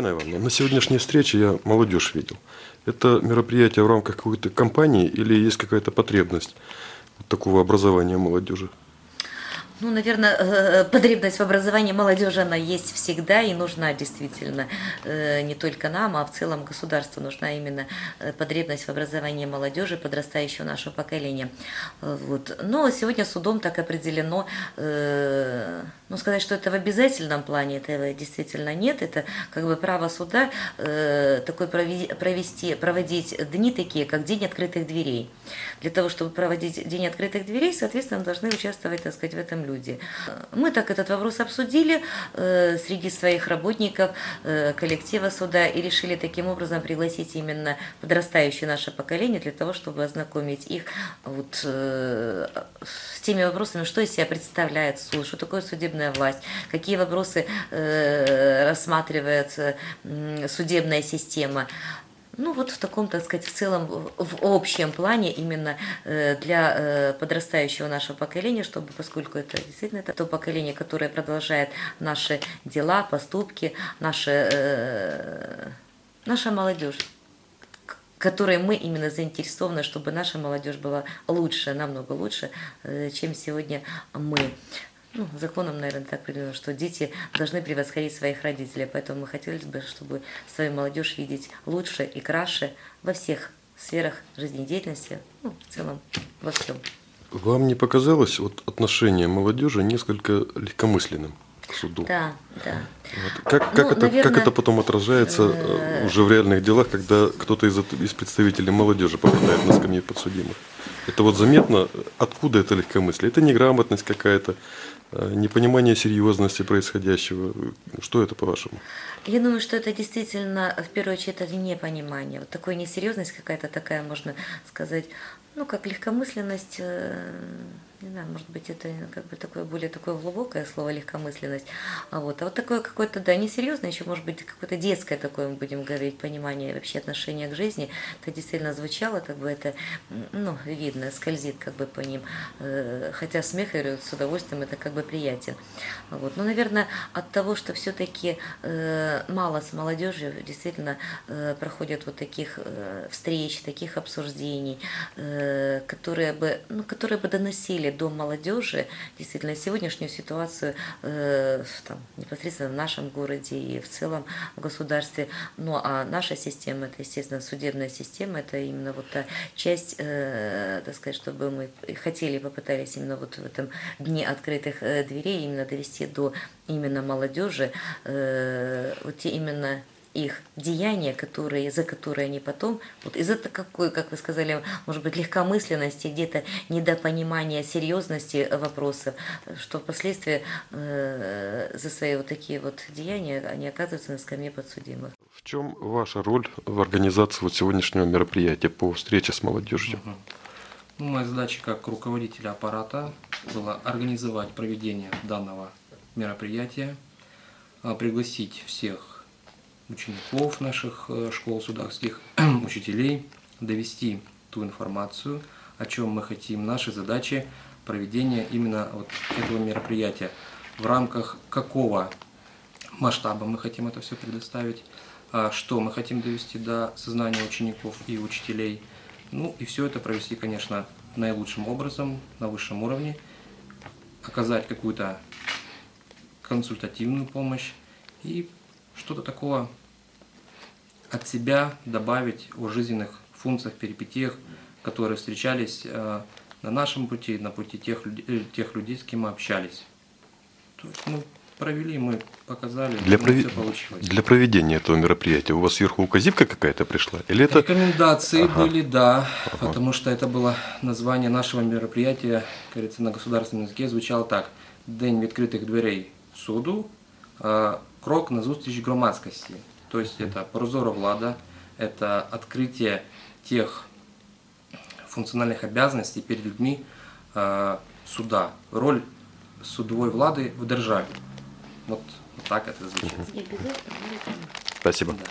Татьяна Ивановна, на сегодняшней встрече я молодежь видел. Это мероприятие в рамках какой-то компании или есть какая-то потребность такого образования молодежи? Ну, наверное, э, потребность в образовании молодежи, она есть всегда и нужна действительно э, не только нам, а в целом государству нужна именно э, потребность в образовании молодежи, подрастающего нашего поколения. Вот. Но сегодня судом так определено, ну, сказать, что это в обязательном плане, этого действительно нет, это как бы право суда такой провести, проводить дни такие, как День открытых дверей. Для того, чтобы проводить День открытых дверей, соответственно, должны участвовать, так сказать, в этом люди. Мы так этот вопрос обсудили э, среди своих работников э, коллектива суда и решили таким образом пригласить именно подрастающее наше поколение для того, чтобы ознакомить их вот, э, с теми вопросами, что из себя представляет суд, что такое судебная власть, какие вопросы рассматривает судебная система. Ну вот в таком, так сказать, в целом, в общем плане именно э, для э, подрастающего нашего поколения, чтобы, поскольку это действительно это то поколение, которое продолжает наши дела, поступки, наши, э, наша молодежь которой мы именно заинтересованы, чтобы наша молодежь была лучше, намного лучше, чем сегодня мы ну, законом, наверное, так определено, что дети должны превосходить своих родителей. Поэтому мы хотели бы, чтобы свою молодежь видеть лучше и краше во всех сферах жизнедеятельности, ну, в целом во всем. Вам не показалось вот отношение молодежи несколько легкомысленным? К суду. Да, да. Вот. Как, как, ну, это, наверное, как это потом отражается э, уже в реальных делах, когда кто-то из, из представителей молодежи попадает на скамью подсудимых? Это вот заметно, откуда это легкомыслие? Это неграмотность какая-то, э, непонимание серьезности происходящего. Что это, по-вашему? Я думаю, что это действительно, в первую очередь, это непонимание. Вот такая несерьезность какая-то такая, можно сказать, ну, как легкомысленность, э, не знаю, может быть, это как бы такое более такое глубокое слово легкомысленность. А вот, а вот такое какое-то, да, несерьезное, еще может быть какое-то детское такое, мы будем говорить, понимание вообще отношения к жизни. Это действительно звучало, как бы это, ну, видно, скользит как бы по ним. Э, хотя смех, я говорю, с удовольствием, это как бы приятен. Вот. Но, наверное, от того, что все-таки э, мало с молодежью действительно э, проходят вот таких встреч, таких обсуждений, которые бы, ну, которые бы доносили до молодежи действительно сегодняшнюю ситуацию э, там, непосредственно в нашем городе и в целом в государстве. Ну а наша система, это, естественно, судебная система, это именно вот та часть, э, так сказать, чтобы мы хотели, попытались именно вот в этом дне открытых э, дверей именно довести до именно молодежи, э, вот те именно их деяния, которые, за которые они потом, вот из-за какой, как вы сказали, может быть, легкомысленности, где-то недопонимания серьезности вопросов, что впоследствии э, за свои вот такие вот деяния они оказываются на скамье подсудимых. В чем ваша роль в организации вот сегодняшнего мероприятия по встрече с молодежью? Угу. Ну, моя задача как руководителя аппарата была организовать проведение данного мероприятия, а, пригласить всех учеников наших э, школ судакских, учителей, довести ту информацию, о чем мы хотим, наши задачи проведения именно вот этого мероприятия, в рамках какого масштаба мы хотим это все предоставить, а что мы хотим довести до сознания учеников и учителей. Ну и все это провести, конечно, наилучшим образом, на высшем уровне, оказать какую-то консультативную помощь и что-то такого от себя добавить о жизненных функциях, перипетиях, которые встречались э, на нашем пути, на пути тех, э, тех людей, с кем мы общались. То есть мы провели, мы показали, для, прови... все получилось. Для проведения этого мероприятия у вас сверху указивка какая-то пришла? Или это... Рекомендации ага. были, да, ага. потому что это было название нашего мероприятия, говорится, на государственном языке звучало так. День открытых дверей суду, крок на зустріч громадськості. То есть это прозора влада, это открытие тех функциональных обязанностей перед людьми э, суда, роль судовой влады в державе. Вот, вот так это звучит. Спасибо. Да.